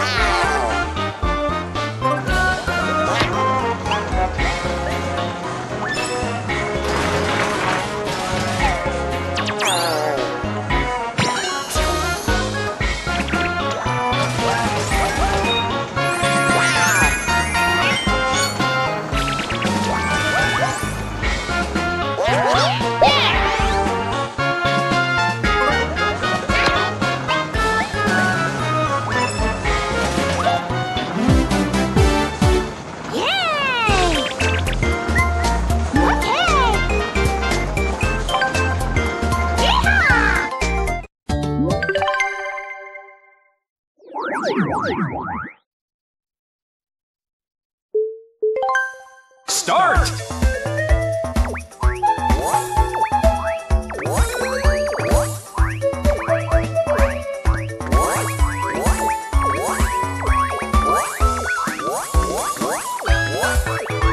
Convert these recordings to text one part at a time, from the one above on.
Wow. Finish!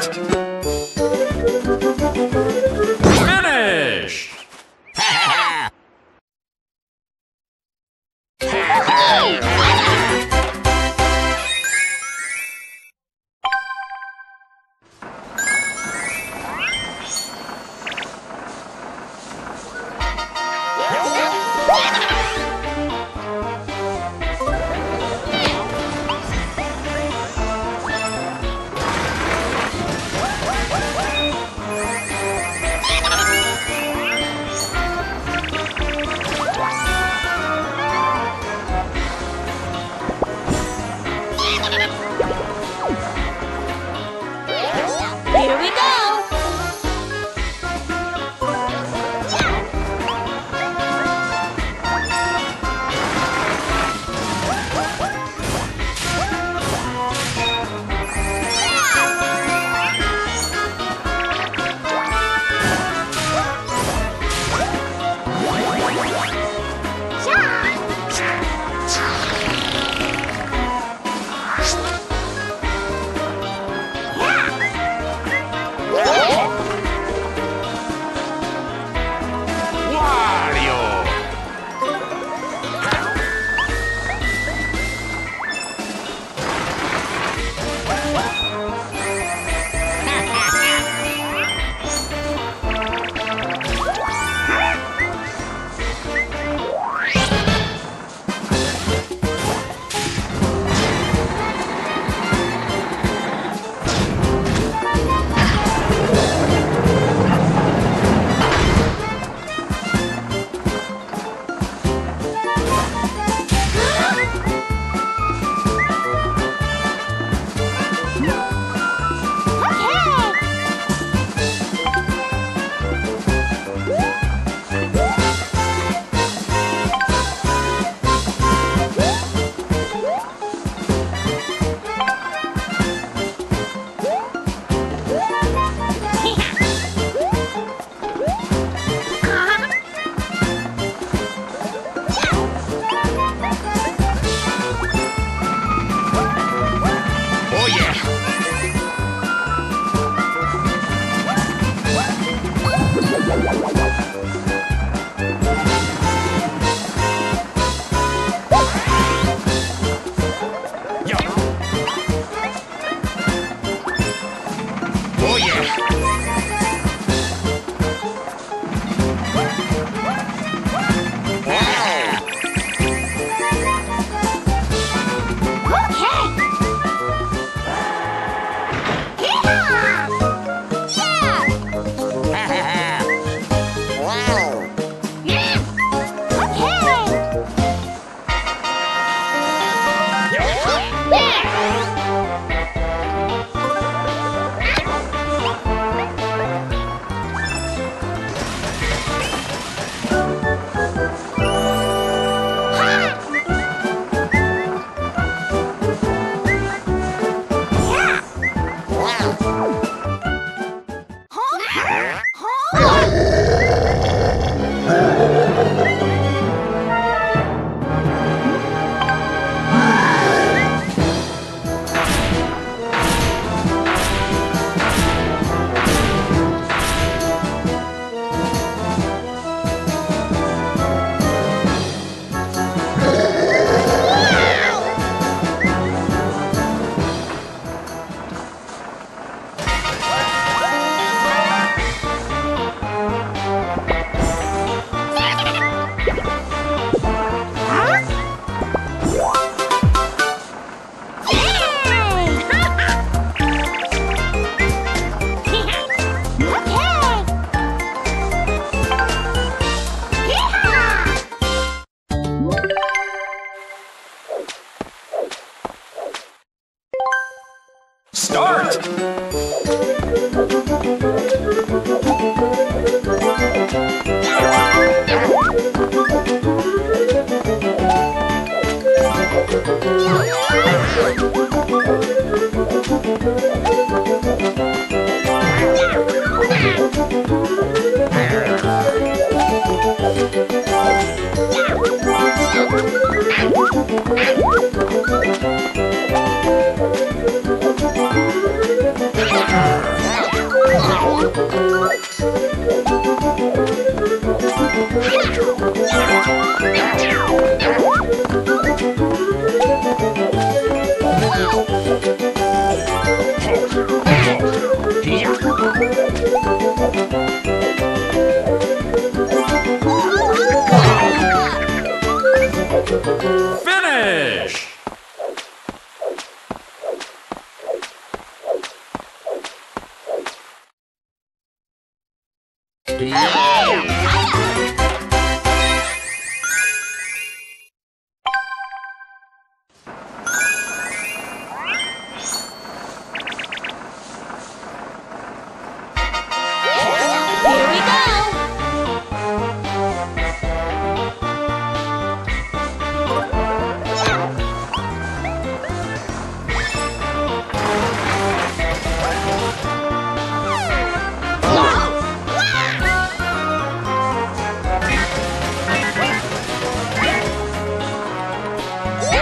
Thank you.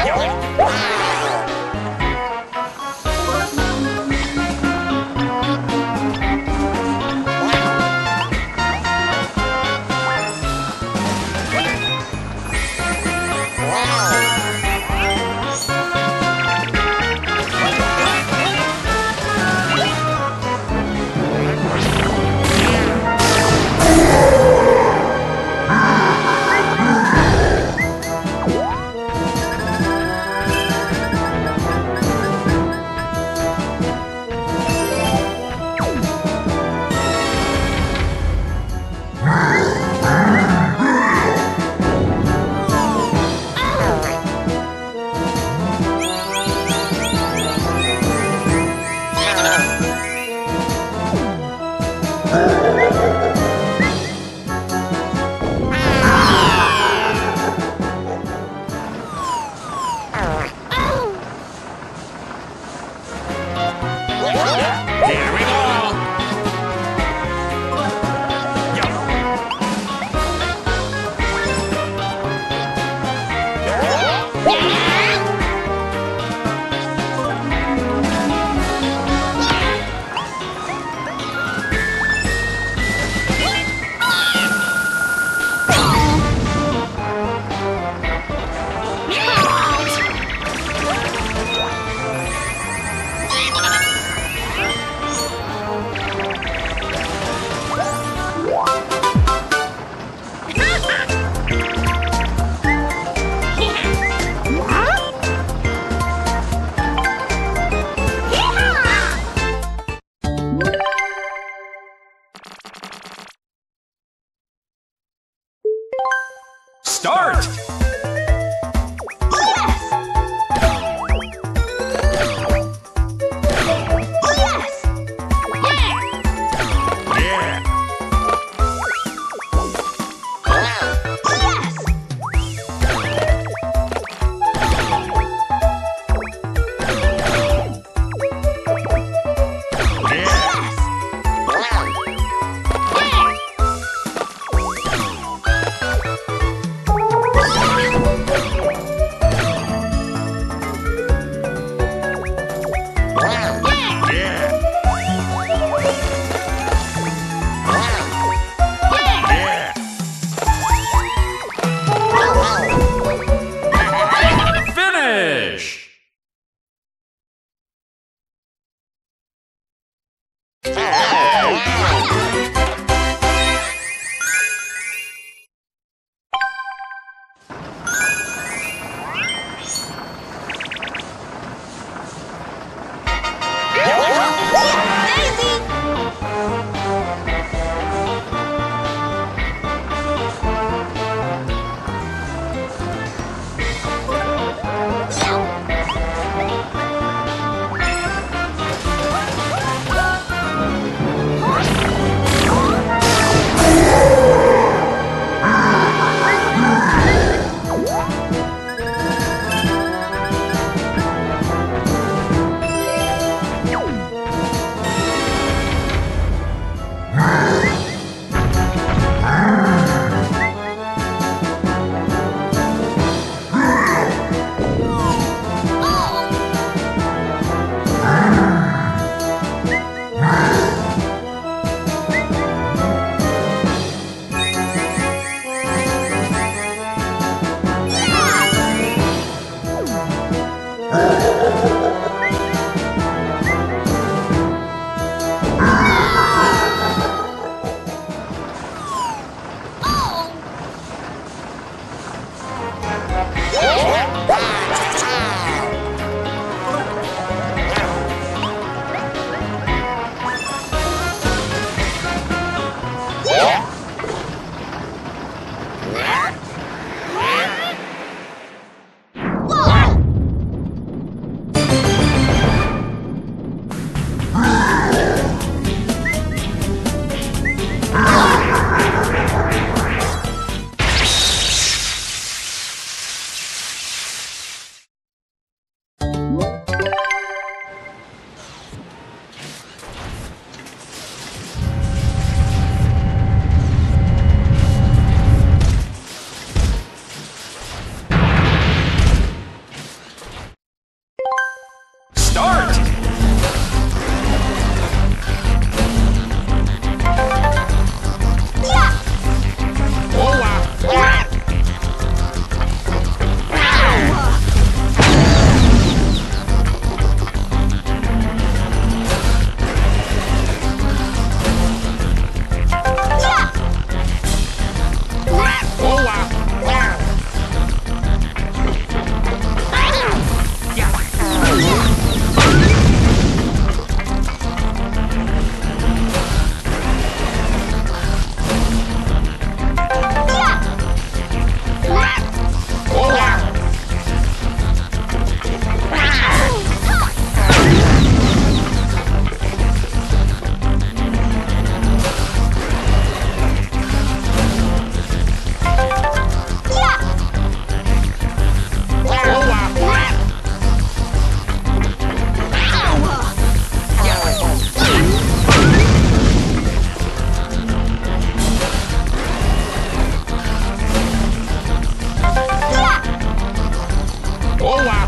Yeah. Oh, wow.